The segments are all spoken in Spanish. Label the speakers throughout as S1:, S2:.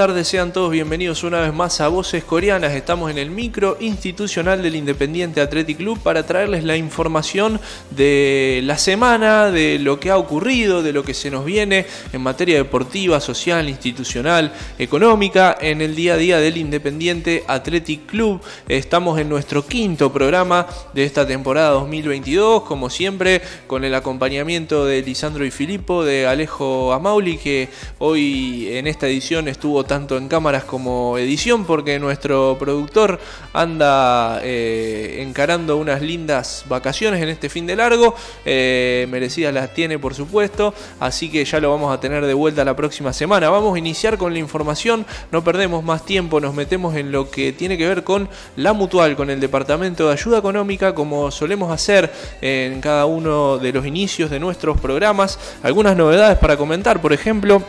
S1: tardes, sean todos bienvenidos una vez más a Voces Coreanas. Estamos en el micro institucional del Independiente Athletic Club para traerles la información de la semana, de lo que ha ocurrido, de lo que se nos viene en materia deportiva, social, institucional, económica, en el día a día del Independiente Athletic Club. Estamos en nuestro quinto programa de esta temporada 2022, como siempre, con el acompañamiento de Lisandro y Filipo, de Alejo Amauli, que hoy en esta edición estuvo tanto en cámaras como edición porque nuestro productor anda eh, encarando unas lindas vacaciones en este fin de largo, eh, merecidas las tiene por supuesto, así que ya lo vamos a tener de vuelta la próxima semana. Vamos a iniciar con la información, no perdemos más tiempo, nos metemos en lo que tiene que ver con la mutual, con el Departamento de Ayuda Económica, como solemos hacer en cada uno de los inicios de nuestros programas. Algunas novedades para comentar, por ejemplo,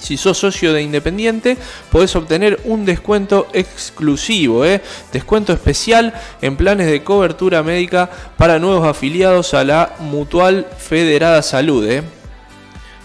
S1: si sos socio de Independiente, podés obtener un descuento exclusivo, ¿eh? descuento especial en planes de cobertura médica para nuevos afiliados a la Mutual Federada Salud. ¿eh?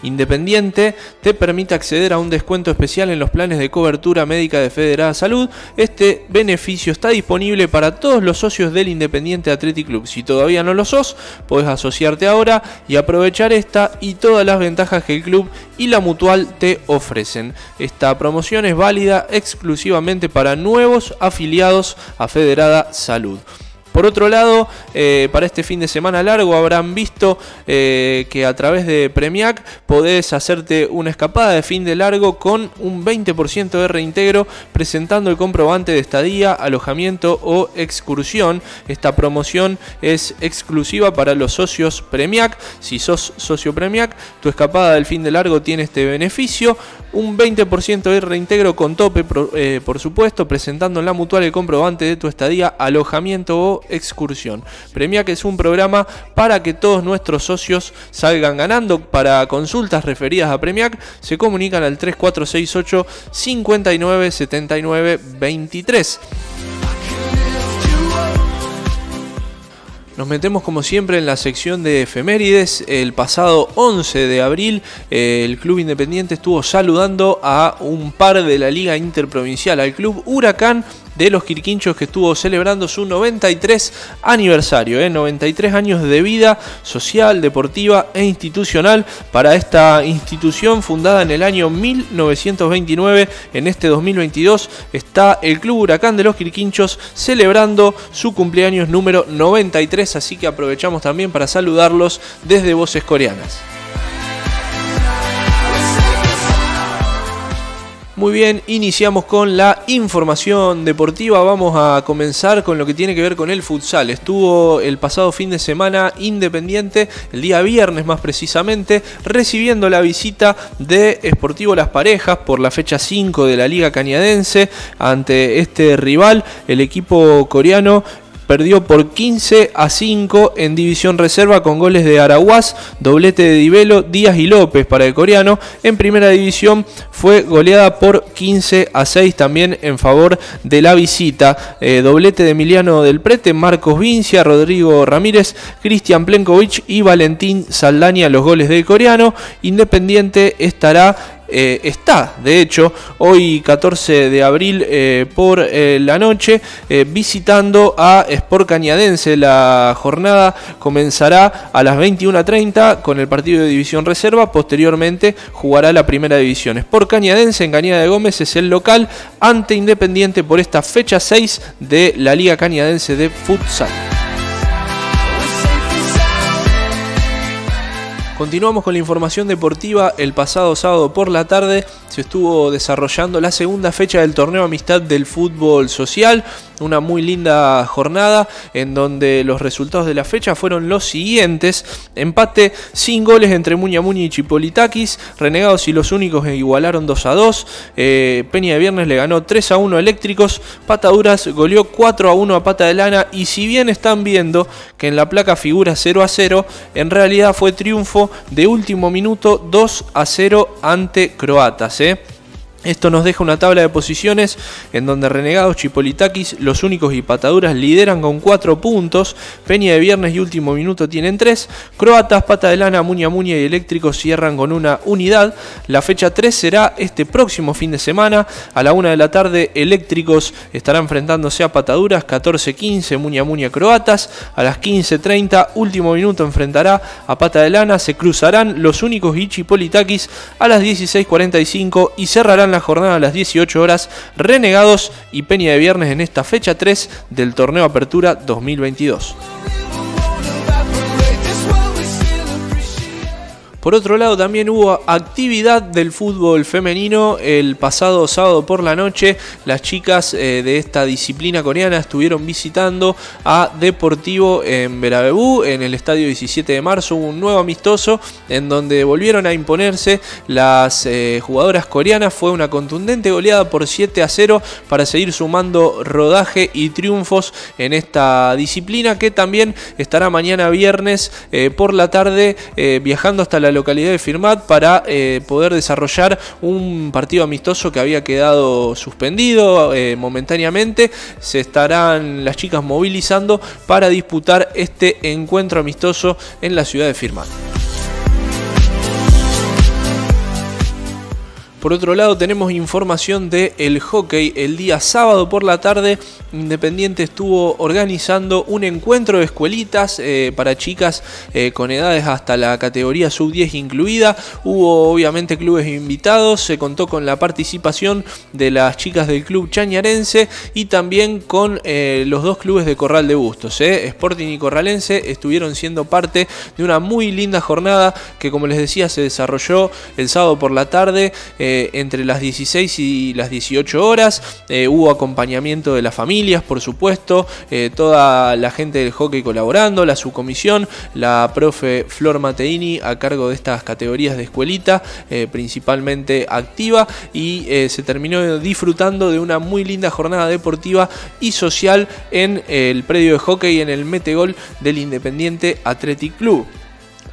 S1: Independiente te permite acceder a un descuento especial en los planes de cobertura médica de Federada Salud. Este beneficio está disponible para todos los socios del Independiente Athletic Club. Si todavía no lo sos, podés asociarte ahora y aprovechar esta y todas las ventajas que el club y la mutual te ofrecen. Esta promoción es válida exclusivamente para nuevos afiliados a Federada Salud. Por otro lado, eh, para este fin de semana largo habrán visto eh, que a través de Premiac podés hacerte una escapada de fin de largo con un 20% de reintegro presentando el comprobante de estadía, alojamiento o excursión. Esta promoción es exclusiva para los socios Premiac. Si sos socio Premiac, tu escapada del fin de largo tiene este beneficio. Un 20% de reintegro con tope, eh, por supuesto, presentando en la mutual el comprobante de tu estadía, alojamiento o excursión. Premia que es un programa para que todos nuestros socios salgan ganando. Para consultas referidas a Premiac se comunican al 3468 59 79 23. Nos metemos como siempre en la sección de efemérides. El pasado 11 de abril eh, el Club Independiente estuvo saludando a un par de la Liga Interprovincial, al Club Huracán de los Quirquinchos que estuvo celebrando su 93 aniversario, ¿eh? 93 años de vida social, deportiva e institucional para esta institución fundada en el año 1929. En este 2022 está el Club Huracán de los Quirquinchos celebrando su cumpleaños número 93, así que aprovechamos también para saludarlos desde Voces Coreanas. Muy bien, iniciamos con la información deportiva. Vamos a comenzar con lo que tiene que ver con el futsal. Estuvo el pasado fin de semana Independiente, el día viernes más precisamente, recibiendo la visita de Sportivo Las Parejas por la fecha 5 de la Liga Cañadense ante este rival, el equipo coreano perdió por 15 a 5 en división reserva con goles de Araguaz, doblete de Divelo, Díaz y López para el coreano. En primera división fue goleada por 15 a 6 también en favor de la visita. Eh, doblete de Emiliano del Prete, Marcos Vincia, Rodrigo Ramírez, Cristian Plenkovic y Valentín Saldaña los goles del coreano. Independiente estará eh, está, de hecho, hoy 14 de abril eh, por eh, la noche, visitando a Sport Cañadense. La jornada comenzará a las 21.30 con el partido de División Reserva. Posteriormente jugará la primera división. Sport Cañadense en Cañada de Gómez es el local ante Independiente por esta fecha 6 de la Liga Cañadense de Futsal. Continuamos con la información deportiva. El pasado sábado por la tarde se estuvo desarrollando la segunda fecha del torneo Amistad del Fútbol Social. Una muy linda jornada en donde los resultados de la fecha fueron los siguientes. Empate sin goles entre Muña Muña y Chipolitakis. Renegados y los únicos igualaron 2 a 2. Eh, Peña de Viernes le ganó 3 a 1 a Eléctricos. Pataduras goleó 4 a 1 a Pata de Lana. Y si bien están viendo que en la placa figura 0 a 0, en realidad fue triunfo de último minuto 2 a 0 ante Croatas. ¿eh? Esto nos deja una tabla de posiciones en donde Renegados, Chipolitakis, los únicos y Pataduras lideran con 4 puntos, Peña de Viernes y Último Minuto tienen 3, Croatas, Pata de Lana, Muña Muña y Eléctricos cierran con una unidad. La fecha 3 será este próximo fin de semana, a la 1 de la tarde Eléctricos estará enfrentándose a Pataduras, 14-15 Muña Muña Croatas, a las 15.30 Último Minuto enfrentará a Pata de Lana, se cruzarán los únicos y Chipolitakis a las 16.45 y cerrarán jornada a las 18 horas Renegados y Peña de Viernes en esta fecha 3 del torneo Apertura 2022. Por otro lado, también hubo actividad del fútbol femenino el pasado sábado por la noche. Las chicas eh, de esta disciplina coreana estuvieron visitando a Deportivo en Verabebú, en el estadio 17 de marzo. un nuevo amistoso en donde volvieron a imponerse las eh, jugadoras coreanas. Fue una contundente goleada por 7 a 0 para seguir sumando rodaje y triunfos en esta disciplina que también estará mañana viernes eh, por la tarde viajando hasta la localidad de Firmat para eh, poder desarrollar un partido amistoso que había quedado suspendido eh, momentáneamente. Se estarán las chicas movilizando para disputar este encuentro amistoso en la ciudad de Firmat. Por otro lado, tenemos información de el hockey. El día sábado por la tarde, Independiente estuvo organizando un encuentro de escuelitas eh, para chicas eh, con edades hasta la categoría sub-10 incluida. Hubo obviamente clubes invitados. Se contó con la participación de las chicas del club chañarense y también con eh, los dos clubes de Corral de Bustos. Sporting y Corralense estuvieron siendo parte de una muy linda jornada que, como les decía, se desarrolló el sábado por la tarde. Entre las 16 y las 18 horas. Hubo acompañamiento de las por supuesto, eh, toda la gente del hockey colaborando, la subcomisión, la profe Flor Mateini a cargo de estas categorías de escuelita, principalmente activa, y se terminó disfrutando de una muy linda jornada deportiva y social en el predio de hockey en el Metegol del Independiente Athletic Club.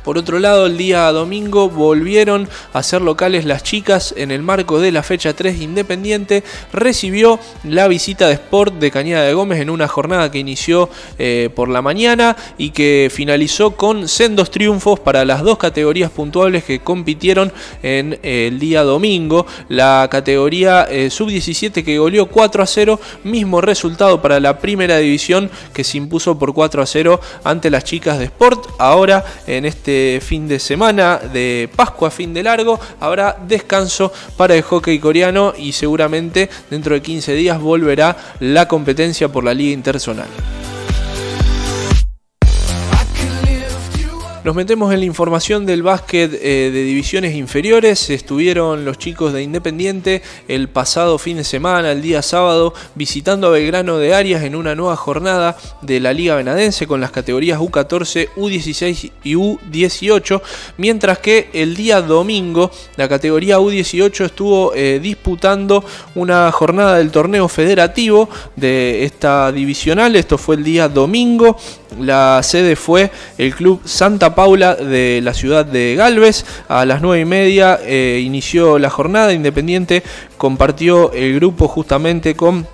S1: Por otro lado, el día domingo volvieron a ser locales las chicas en el marco de la fecha 3 Independiente. Recibió la visita de Sport de Cañada de Gómez en una jornada que inició eh, por la mañana y que finalizó con sendos triunfos para las dos categorías puntuables que compitieron en eh, el día domingo. La categoría eh, sub-17 que goleó 4 a 0, mismo resultado para la primera división que se impuso por 4 a 0 ante las chicas de Sport. Ahora en este este fin de semana de Pascua, fin de largo, habrá descanso para el hockey coreano y seguramente dentro de 15 días volverá la competencia por la Liga Interzonal. Nos metemos en la información del básquet eh, de divisiones inferiores. Estuvieron los chicos de Independiente el pasado fin de semana, el día sábado, visitando a Belgrano de Arias en una nueva jornada de la Liga Venadense con las categorías U14, U16 y U18. Mientras que el día domingo la categoría U18 estuvo eh, disputando una jornada del torneo federativo de esta divisional. Esto fue el día domingo. La sede fue el club Santa Paula de la ciudad de Galvez. A las 9 y media eh, inició la jornada. Independiente compartió el grupo justamente con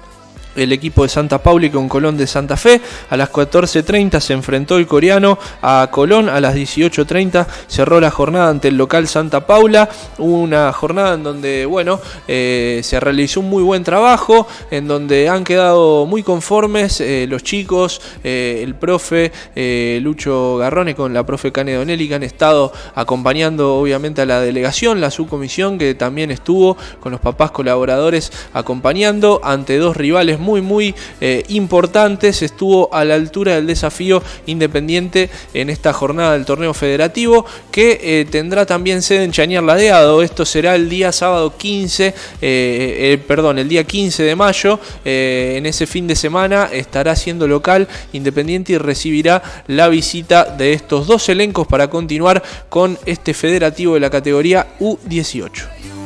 S1: el equipo de Santa Paula y con Colón de Santa Fe. A las 14.30 se enfrentó el coreano a Colón. A las 18.30 cerró la jornada ante el local Santa Paula. Una jornada en donde, bueno, eh, se realizó un muy buen trabajo, en donde han quedado muy conformes eh, los chicos, eh, el profe Lucho Garrone con la profe Cane Donelli, que han estado acompañando obviamente a la delegación, la subcomisión, que también estuvo con los papás colaboradores acompañando ante dos rivales muy muy, muy eh, importantes. Estuvo a la altura del desafío independiente en esta jornada del torneo federativo, que eh, tendrá también sede en Chañar Ladeado. Esto será el día sábado 15, eh, perdón, el día 15 de mayo. en ese fin de semana estará siendo local independiente y recibirá la visita de estos dos elencos para continuar con este federativo de la categoría U18.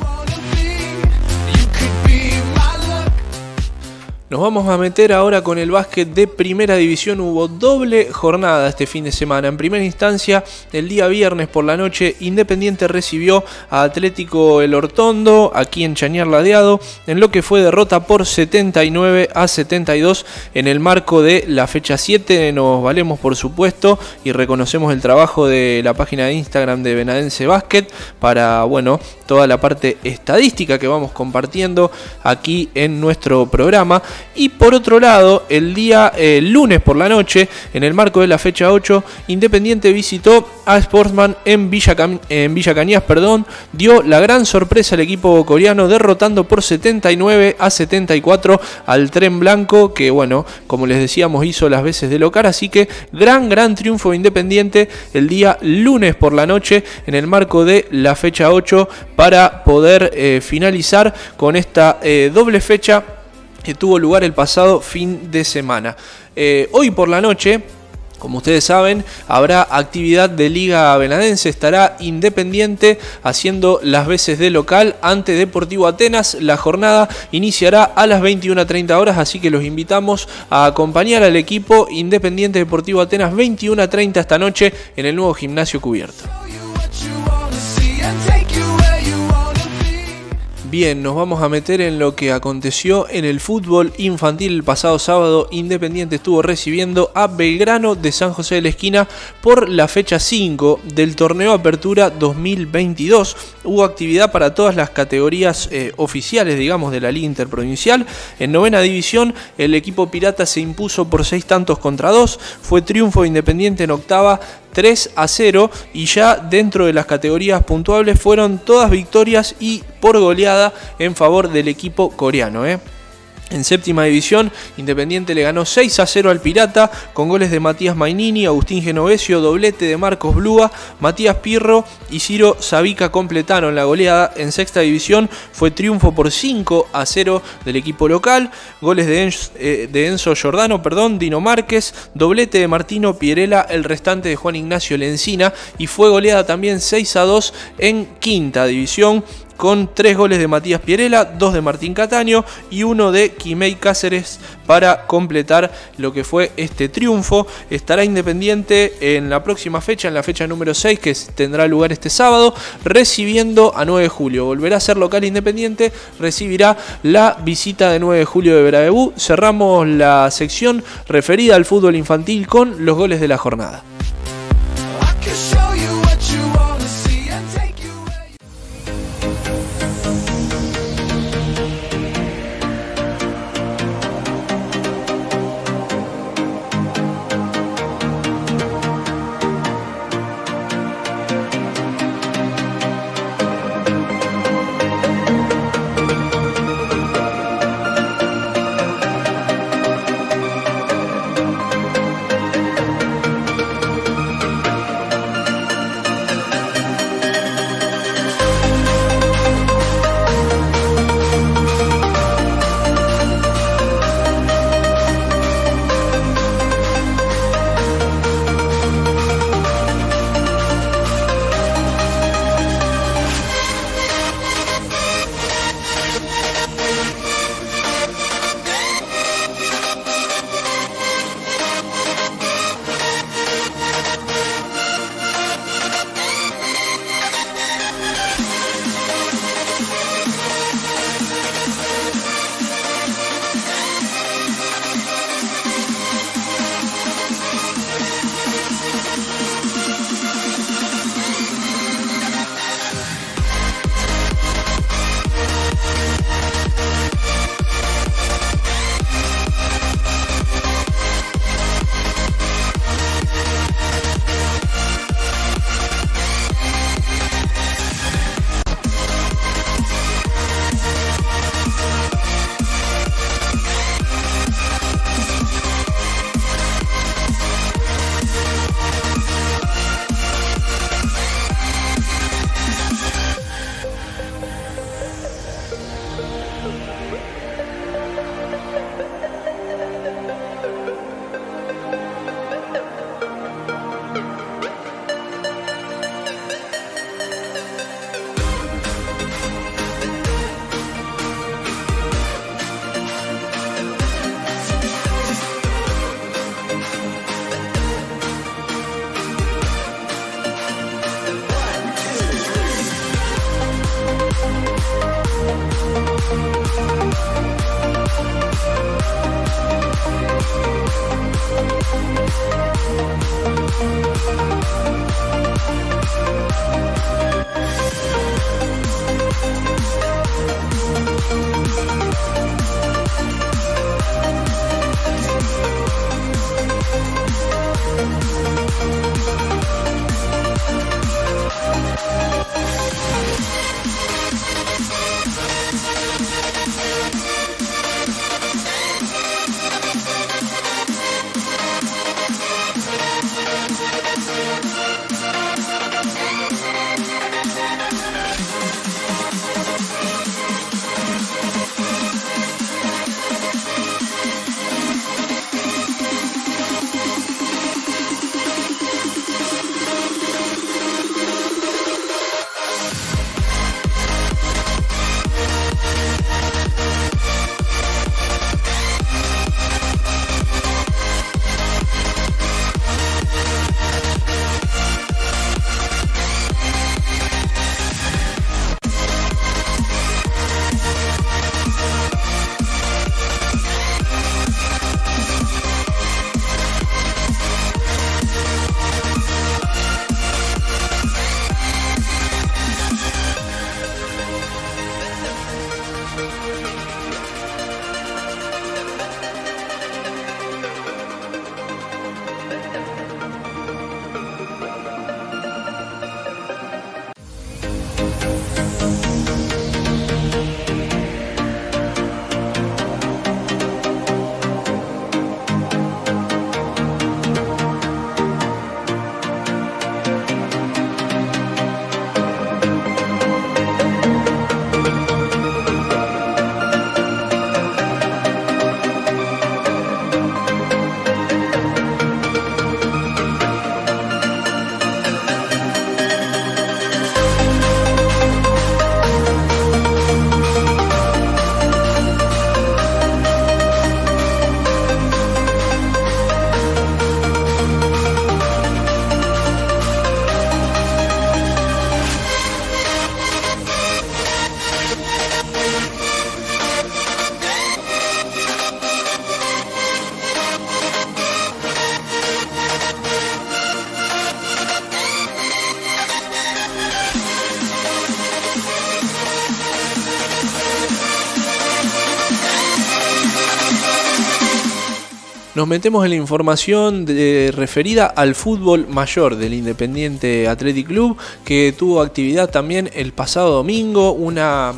S1: Nos vamos a meter ahora con el básquet de primera división. Hubo doble jornada este fin de semana. En primera instancia, el día viernes por la noche, Independiente recibió a Atlético El Hortondo, aquí en Chañar Ladeado, en lo que fue derrota por 79 a 72 en el marco de la fecha 7. Nos valemos, por supuesto, y reconocemos el trabajo de la página de Instagram de Benadense Básquet para, bueno, toda la parte estadística que vamos compartiendo aquí en nuestro programa. Y por otro lado, el día eh, lunes por la noche, en el marco de la fecha 8, Independiente visitó a Sportsman en Villa, Cañas, perdón, dio la gran sorpresa al equipo coreano derrotando por 79 a 74 al Tren Blanco, que bueno, como les decíamos, hizo las veces de local, así que gran, gran triunfo Independiente el día lunes por la noche en el marco de la fecha 8 para poder eh, finalizar con esta eh, doble fecha que tuvo lugar el pasado fin de semana. Eh, hoy por la noche, como ustedes saben, habrá actividad de Liga Benadense, estará Independiente haciendo las veces de local ante Deportivo Atenas. La jornada iniciará a las 21.30 horas, así que los invitamos a acompañar al equipo Independiente Deportivo Atenas 21.30 esta noche en el nuevo gimnasio cubierto. Bien, nos vamos a meter en lo que aconteció en el fútbol infantil el pasado sábado. Independiente estuvo recibiendo a Belgrano de San José de la Esquina por la fecha 5 del torneo Apertura 2022. Hubo actividad para todas las categorías eh, oficiales, digamos, de la Liga Interprovincial. En novena división, el equipo Pirata se impuso por 6 tantos contra 2. Fue triunfo Independiente en octava 3 a 0 y ya dentro de las categorías puntuables fueron todas victorias y por goleada en favor del equipo coreano. ¿eh? En séptima división, Independiente le ganó 6 a 0 al Pirata con goles de Matías Mainini, Agustín Genovesio, doblete de Marcos Blúa, Matías Pirro y Ciro Sabica completaron la goleada. En sexta división fue triunfo por 5 a 0 del equipo local, goles de Enzo, eh, de Enzo Giordano, perdón, Dino Márquez, doblete de Martino Pierela, el restante de Juan Ignacio Lencina y fue goleada también 6 a 2 en quinta división con tres goles de Matías Pierela, dos de Martín Cataño y uno de Quimei Cáceres para completar lo que fue este triunfo. Estará Independiente en la próxima fecha, en la fecha número 6, que tendrá lugar este sábado, recibiendo a 9 de julio. Volverá a ser local Independiente, recibirá la visita de 9 de julio de Verabebú. Cerramos la sección referida al fútbol infantil con los goles de la jornada. Nos metemos en la información referida al fútbol mayor del Independiente Athletic Club, que tuvo actividad también el pasado domingo, una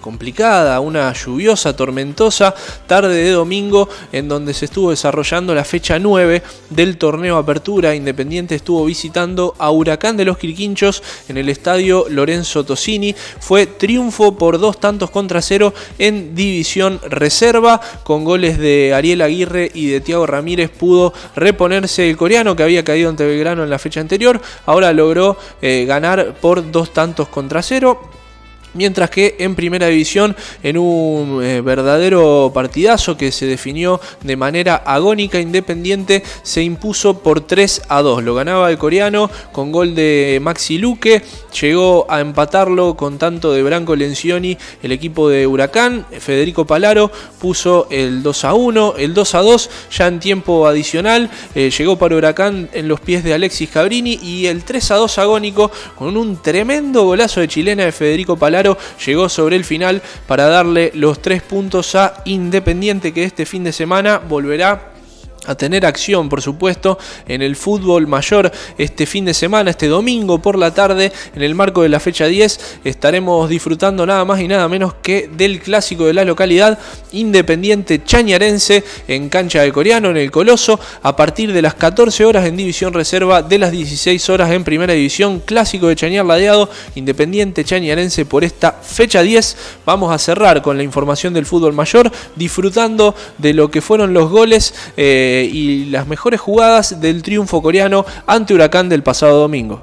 S1: complicada, una lluviosa, tormentosa tarde de domingo en donde se estuvo desarrollando la fecha 9 del torneo Apertura. Independiente estuvo visitando a Huracán de los Quirquinchos en el estadio Lorenzo Tosini. Fue triunfo por dos tantos contra cero en división reserva con goles de Ariel Aguirre y de Tiago Ramírez pudo reponerse el coreano que había caído ante Belgrano en la fecha anterior. Ahora logró eh, ganar por dos tantos contra cero. Mientras que en primera división, en un eh, verdadero partidazo que se definió de manera agónica, Independiente se impuso por 3 a 2. Lo ganaba el coreano con gol de Maxi Luque. Llegó a empatarlo con tanto de Branco Lencioni, el equipo de Huracán. Federico Palaro puso el 2 a 1, el 2 a 2 ya en tiempo adicional. Eh, llegó para Huracán en los pies de Alexis Cabrini y el 3 a 2 agónico con un tremendo golazo de chilena de Federico Palaro llegó sobre el final para darle los tres puntos a Independiente que este fin de semana volverá a tener acción, por supuesto, en el fútbol mayor este fin de semana, este domingo por la tarde, en el marco de la fecha 10, estaremos disfrutando nada más y nada menos que del clásico de la localidad Independiente Chañarense en cancha de Coreano, en el Coloso, a partir de las 14 horas en División Reserva, de las 16 horas en Primera División, clásico de Chañar Ladeado, Independiente Chañarense por esta fecha 10. Vamos a cerrar con la información del fútbol mayor, disfrutando de lo que fueron los goles. Eh, y las mejores jugadas del triunfo coreano ante Huracán del pasado domingo.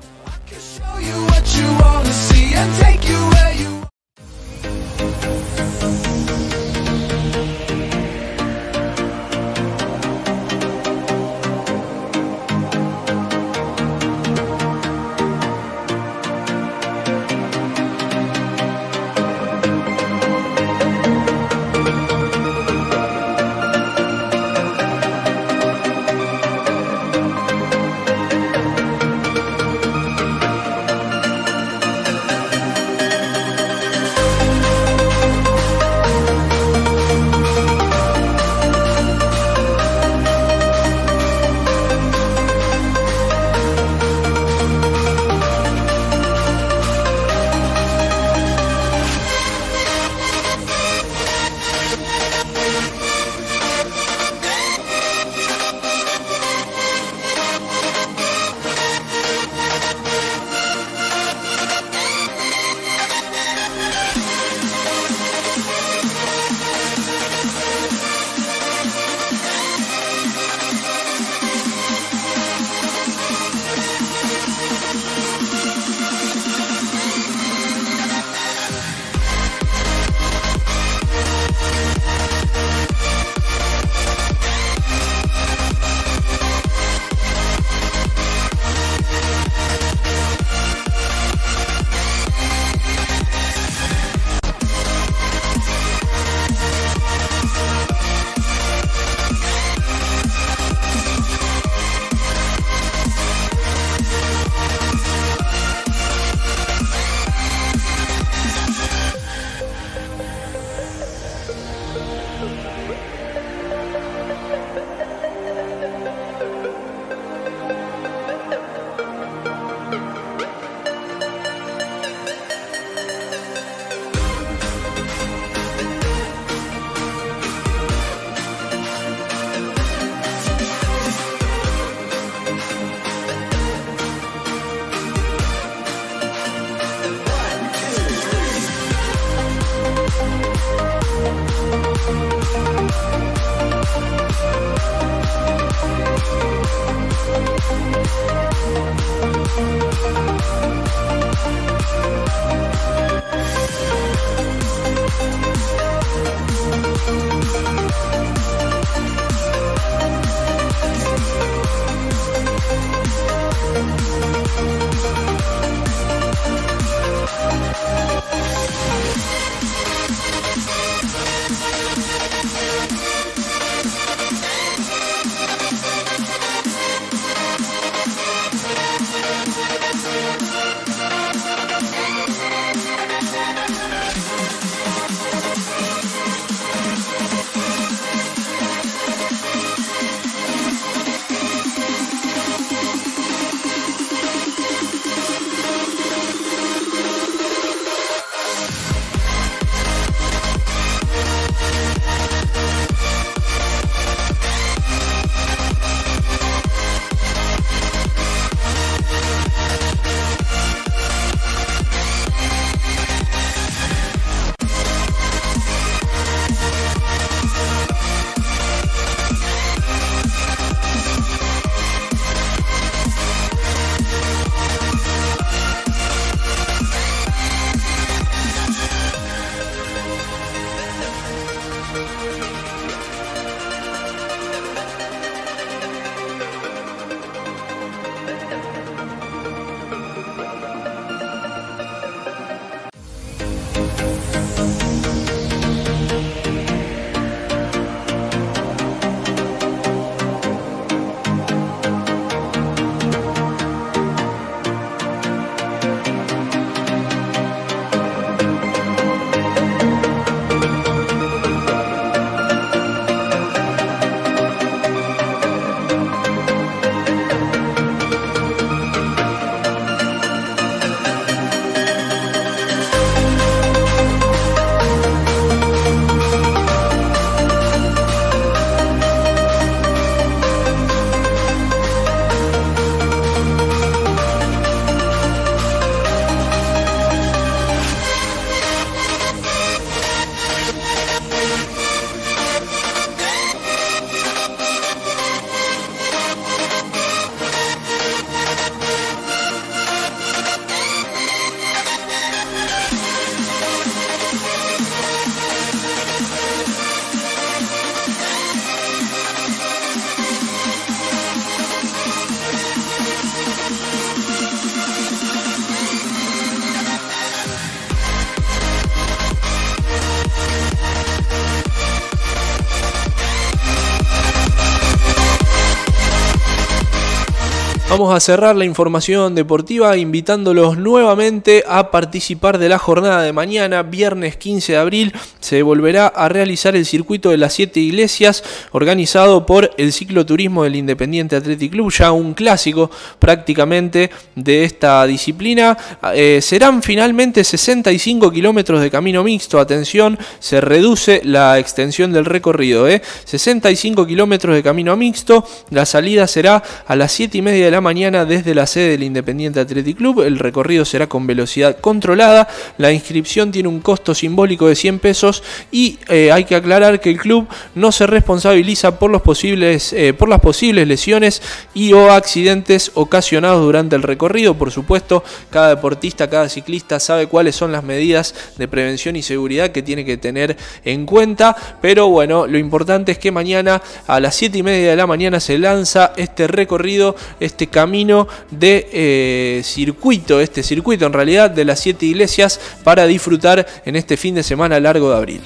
S1: Vamos a cerrar la información deportiva invitándolos nuevamente a participar de la jornada de mañana, viernes 15 de abril. Se volverá a realizar el circuito de las siete iglesias organizado por el cicloturismo del Independiente Athletic Club, ya un clásico prácticamente de esta disciplina. Eh, serán finalmente 65 kilómetros de camino mixto. Atención, se reduce la extensión del recorrido. 65 ¿eh? kilómetros de camino mixto. La salida será a las 7 y media de la mañana desde la sede del Independiente Athletic Club. El recorrido será con velocidad controlada. La inscripción tiene un costo simbólico de 100 pesos y eh, hay que aclarar que el club no se responsabiliza por, los posibles, eh, por las posibles lesiones y o accidentes ocasionados durante el recorrido. Por supuesto, cada deportista, cada ciclista sabe cuáles son las medidas de prevención y seguridad que tiene que tener en cuenta. Pero bueno, lo importante es que mañana a las 7 y media de la mañana se lanza este recorrido, este camino de eh, circuito, este circuito en realidad de las siete iglesias para disfrutar en este fin de semana largo de abril.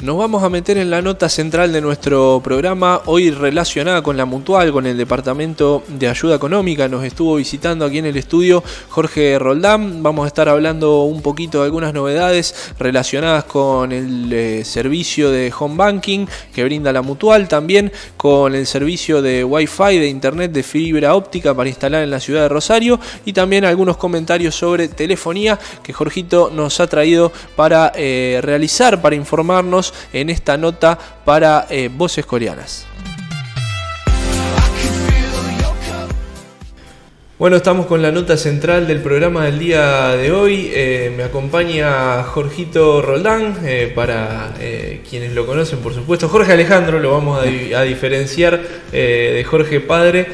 S1: Nos vamos a meter en la nota central de nuestro programa, hoy relacionada con la Mutual, con el Departamento de Ayuda Económica. Nos estuvo visitando aquí en el estudio Jorge Roldán. Vamos a estar hablando un poquito de algunas novedades relacionadas con el eh, servicio de home banking que brinda la Mutual, también con el servicio de Wi-Fi de Internet de fibra óptica para instalar en la ciudad de Rosario y también algunos comentarios sobre telefonía que Jorgito nos ha traído para eh, realizar, para informarnos en esta nota para eh, voces coreanas. Bueno, estamos con la nota central del programa del día de hoy. Eh, me acompaña Jorgito Roldán, eh, para eh, quienes lo conocen, por supuesto. Jorge Alejandro, lo vamos a, diferenciar de Jorge Padre,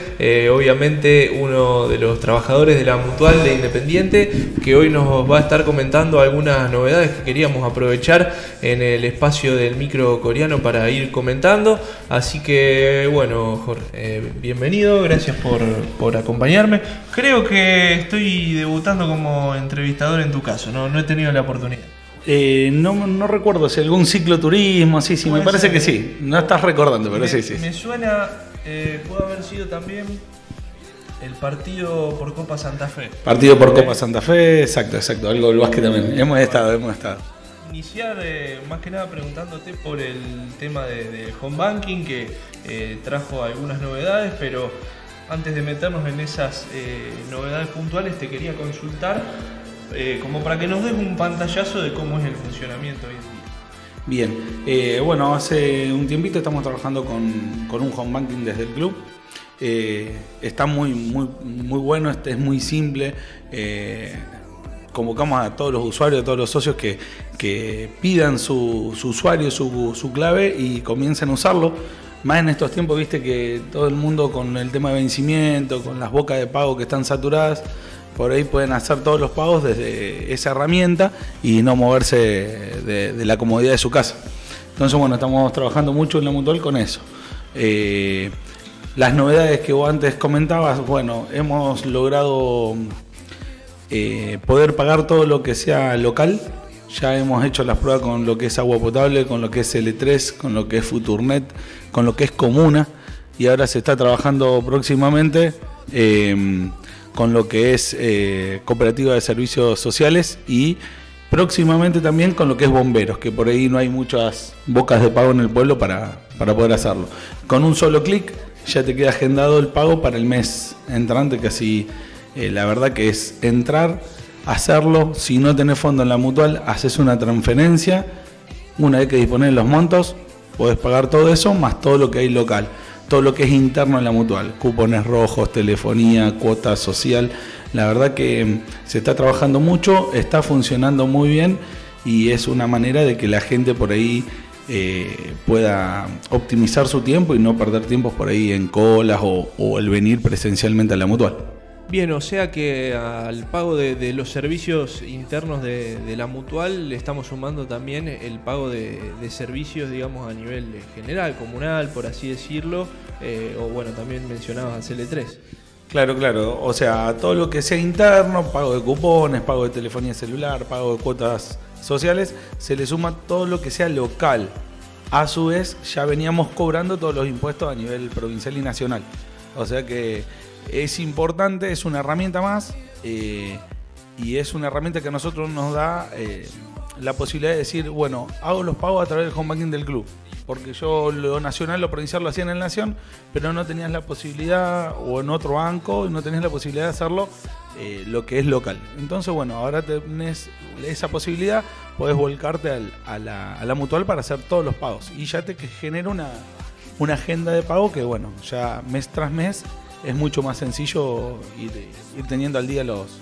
S1: obviamente uno de los trabajadores de la Mutual de Independiente, que hoy nos va a estar comentando algunas novedades que queríamos aprovechar en el espacio del micro coreano para ir comentando. Así que, bueno, Jorge, bienvenido, gracias por, por acompañarme. Creo que estoy debutando como entrevistador en tu caso, no, no he tenido la oportunidad.
S2: Eh, no, recuerdo si algún cicloturismo, sí, sí, me parece que sí. No estás recordando, pero sí, sí.
S1: Me suena, eh, pudo haber sido también el partido por Copa Santa Fe.
S2: Partido por Copa Santa Fe, exacto, exacto. Algo del básquet también. Hemos estado, hemos estado.
S1: Iniciar eh, más que nada preguntándote por el tema de, home banking que trajo algunas novedades, pero antes de meternos en esas eh, novedades puntuales, te quería consultar eh, como para que nos des un pantallazo de cómo es el funcionamiento hoy en día.
S2: Bien, eh, bueno, hace un tiempito estamos trabajando con, un home banking desde el club. está muy, muy, muy bueno, es muy simple. convocamos a todos los usuarios, a todos los socios que, pidan su, usuario, su, su clave y comiencen a usarlo más en estos tiempos, viste que todo el mundo con el tema de vencimiento, con las bocas de pago que están saturadas, por ahí pueden hacer todos los pagos desde esa herramienta y no moverse de, la comodidad de su casa. Entonces, bueno, estamos trabajando mucho en la Mutual con eso. Eh, las novedades que vos antes comentabas, bueno, hemos logrado eh, poder pagar todo lo que sea local. Ya hemos hecho las pruebas con lo que es agua potable, con lo que es L3, con lo que es Futurnet, con lo que es comuna y ahora se está trabajando próximamente em, con lo que es eh, cooperativa de servicios sociales y próximamente también con lo que es bomberos, que por ahí no hay muchas bocas de pago en el pueblo para, poder hacerlo. Con un solo clic ya te queda agendado el pago para el mes entrante, que así eh, la verdad que es entrar, hacerlo, si no tenés fondo en la mutual, haces una transferencia, una vez que dispones los montos, Podés pagar todo eso más todo lo que hay local, todo lo que es interno en la mutual, cupones rojos, telefonía, cuota social. La verdad que mm, se está trabajando mucho, está funcionando muy bien y es una manera de que la gente por ahí eh, pueda optimizar su tiempo y no perder tiempos por ahí en colas o, o el venir presencialmente a la mutual.
S1: Bien, o sea que al pago de, los servicios internos de, la mutual le estamos sumando también el pago de, servicios, digamos, a nivel general, comunal, por así decirlo, eh, o bueno, también mencionabas al CL3.
S2: Claro, claro, o sea, todo lo que sea interno, pago de cupones, pago de telefonía celular, pago de cuotas sociales, se le suma todo lo que sea local a su vez ya veníamos cobrando todos los impuestos a nivel provincial y nacional. O sea que es importante, es una herramienta más eh, y es una herramienta que a nosotros nos da eh, la posibilidad de decir, bueno, hago los pagos a través del home banking del club. Porque yo lo nacional, lo provincial lo hacía en el Nación, pero no tenías la posibilidad, o en otro banco, no tenías la posibilidad de hacerlo eh, lo que es local. Entonces, bueno, ahora tenés esa posibilidad, puedes volcarte a, la, mutual para hacer todos los pagos. Y ya te genera una agenda de pago que, bueno, ya mes tras mes es mucho más sencillo ir, teniendo al día los,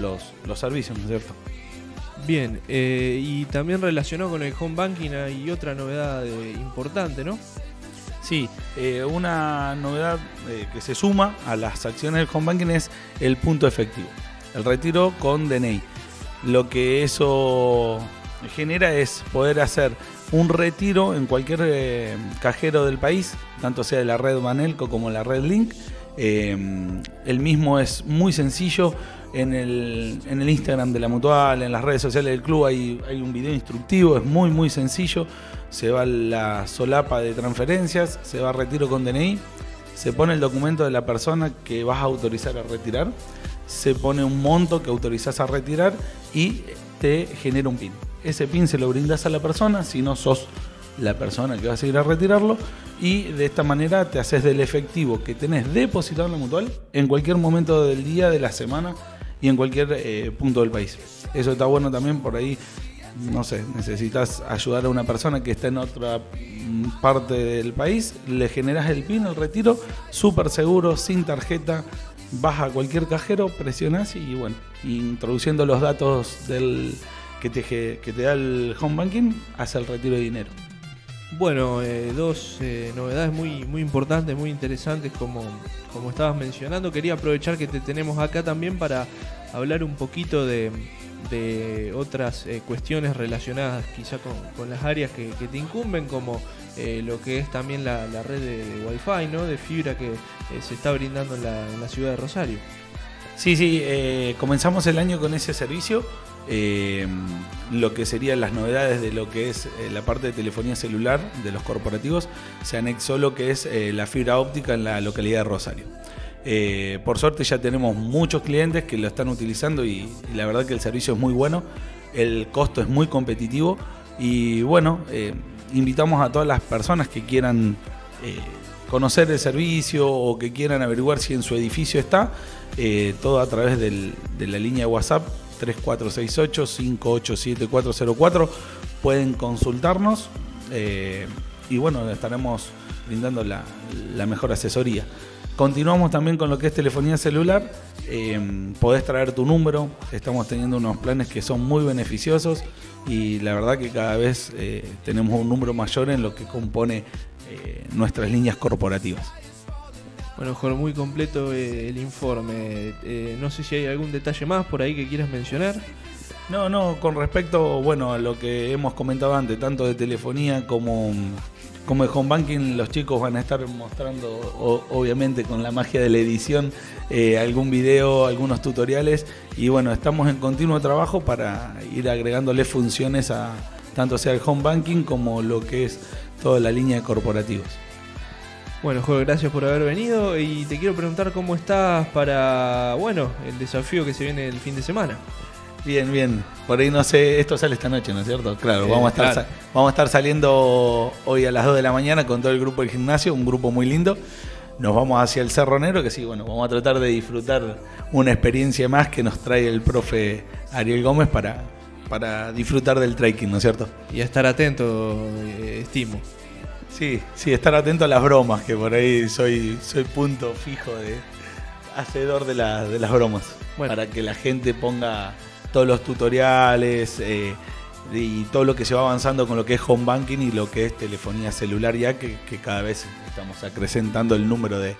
S2: los, servicios, ¿no es cierto?
S1: Bien, eh, y también relacionado con el home banking hay otra novedad eh, importante, ¿no?
S2: Sí, eh, una novedad que se suma a las acciones del home banking es el punto efectivo, el retiro con DNI. Lo que eso genera es poder hacer un retiro en cualquier cajero del país, tanto sea de la red Manelco como la red Link. El mismo es muy sencillo. En el, Instagram de la Mutual, en las redes sociales del club hay, hay un video instructivo, es muy muy sencillo se va la solapa de transferencias, se va a retiro con DNI, se pone el documento de la persona que vas a autorizar a retirar, se pone un monto que autorizás a retirar y te genera un PIN. Ese PIN se lo brindas a la persona, si no sos la persona que va a seguir a retirarlo y de esta manera te haces del efectivo que tenés depositado en la mutual en cualquier momento del día, de la semana y en cualquier eh, punto del país. Eso está bueno también por ahí no sé, necesitas ayudar a una persona que está en otra parte del país, le generas el PIN, el retiro, súper seguro, sin tarjeta, vas a cualquier cajero, presionas y bueno, introduciendo los datos del que te, que te da el home banking, hace el retiro de dinero.
S1: Bueno, eh, dos eh, novedades muy, muy importantes, muy interesantes, como, como estabas mencionando. Quería aprovechar que te tenemos acá también para hablar un poquito de, de otras eh, cuestiones relacionadas quizá con, las áreas que, te incumben, como lo que es también la, red de, Wi-Fi, ¿no? de fibra que se está brindando en la, ciudad de Rosario.
S2: Sí, sí, comenzamos el año con ese servicio. Lo que serían las novedades de lo que es la parte de telefonía celular de los corporativos, se anexó lo que es la fibra óptica en la localidad de Rosario. Eh, por suerte ya tenemos muchos clientes que lo están utilizando y, la verdad que el servicio es muy bueno, el costo es muy competitivo y bueno, eh, invitamos a todas las personas que quieran eh, conocer el servicio o que quieran averiguar si en su edificio está, todo a través de la línea de WhatsApp 3468-587404, pueden consultarnos y bueno, estaremos brindando la mejor asesoría. Continuamos también con lo que es telefonía celular. Eh, podés traer tu número. Estamos teniendo unos planes que son muy beneficiosos y la verdad que cada vez eh, tenemos un número mayor en lo que compone eh, nuestras líneas corporativas.
S1: Bueno, Jorge, muy completo el informe. no sé si hay algún detalle más por ahí que quieras mencionar.
S2: No, no, con respecto, bueno, a lo que hemos comentado antes, tanto de telefonía como como el home banking, los chicos van a estar mostrando, obviamente con la magia de la edición, eh, algún video, algunos tutoriales. Y bueno, estamos en continuo trabajo para ir agregándole funciones a tanto sea el home banking como lo que es toda la línea de corporativos.
S1: Bueno, Jorge, gracias por haber venido y te quiero preguntar cómo estás para, bueno, el desafío que se viene el fin de semana.
S2: Bien, bien. Por ahí no sé, esto sale esta noche, ¿no es cierto? Claro, vamos, a estar, vamos a estar saliendo hoy a las 2 de la mañana con todo el grupo del gimnasio, un grupo muy lindo. Nos vamos hacia el Cerro Negro, que sí, bueno, vamos a tratar de disfrutar una experiencia más que nos trae el profe Ariel Gómez para, para disfrutar del trekking, ¿no es cierto?
S1: Y estar atento, eh, estimo.
S2: Sí, sí, estar atento a las bromas, que por ahí soy, soy punto fijo de hacedor de, de las bromas. Para que la gente ponga todos los tutoriales eh, y todo lo que se va avanzando con lo que es home banking y lo que es telefonía celular ya que, cada vez estamos acrecentando el número de,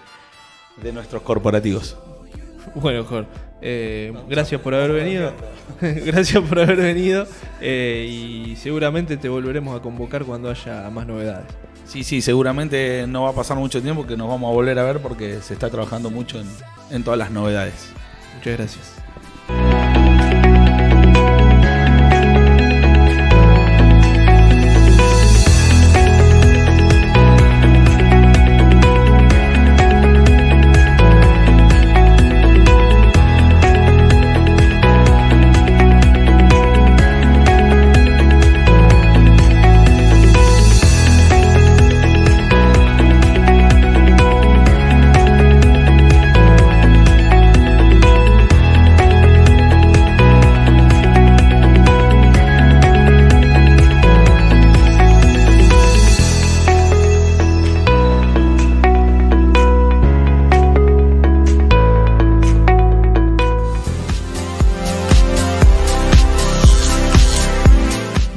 S2: nuestros corporativos.
S1: Bueno, Jorge, eh, gracias por haber venido. gracias por haber venido eh, y seguramente te volveremos a convocar cuando haya más novedades.
S2: Sí, sí, seguramente no va a pasar mucho tiempo que nos vamos a volver a ver porque se está trabajando mucho en todas las novedades.
S1: Muchas gracias.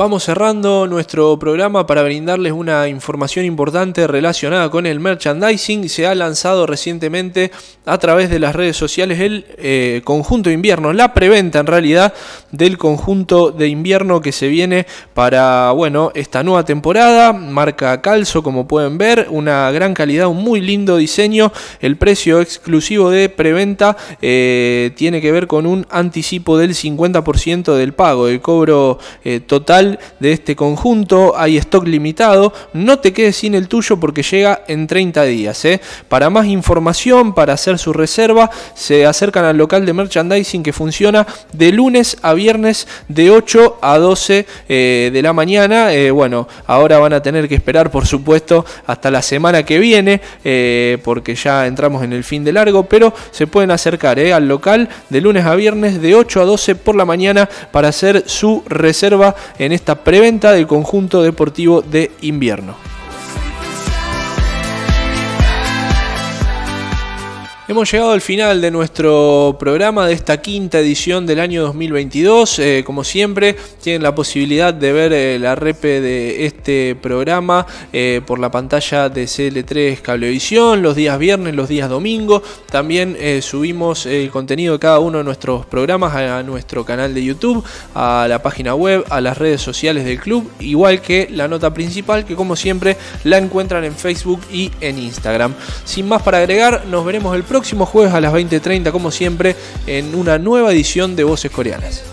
S1: Vamos cerrando nuestro programa para brindarles una información importante relacionada con el merchandising. Se ha lanzado recientemente a través de las redes sociales el eh, conjunto de invierno, la preventa en realidad del conjunto de invierno que se viene para bueno esta nueva temporada. Marca calzo, como pueden ver, una gran calidad, un muy lindo diseño. El precio exclusivo de preventa eh, tiene que ver con un anticipo del 50% del pago, el cobro eh, total de este conjunto. Hay stock limitado. No te quedes sin el tuyo porque llega en 30 días. ¿eh? Para más información, para hacer su reserva, se acercan al local de merchandising que funciona de lunes a viernes de 8 a 12 eh, de la mañana. Eh, bueno, ahora van a tener que esperar, por supuesto, hasta la semana que viene porque ya entramos en el fin de largo, pero se pueden acercar al local de lunes a viernes de 8 a 12 por la mañana para hacer su reserva en esta preventa del conjunto deportivo de invierno. Hemos llegado al final de nuestro programa de esta quinta edición del año 2022. Eh, como siempre, tienen la posibilidad de ver eh, la repe de este programa eh, por la pantalla de CL3 Cablevisión los días viernes, los días domingo. También subimos el contenido de cada uno de nuestros programas a, nuestro canal de YouTube, a la página web, a las redes sociales del club, igual que la nota principal que como siempre la encuentran en Facebook y en Instagram. Sin más para agregar, nos veremos el próximo próximo jueves a las 20.30, como siempre, en una nueva edición de Voces Coreanas.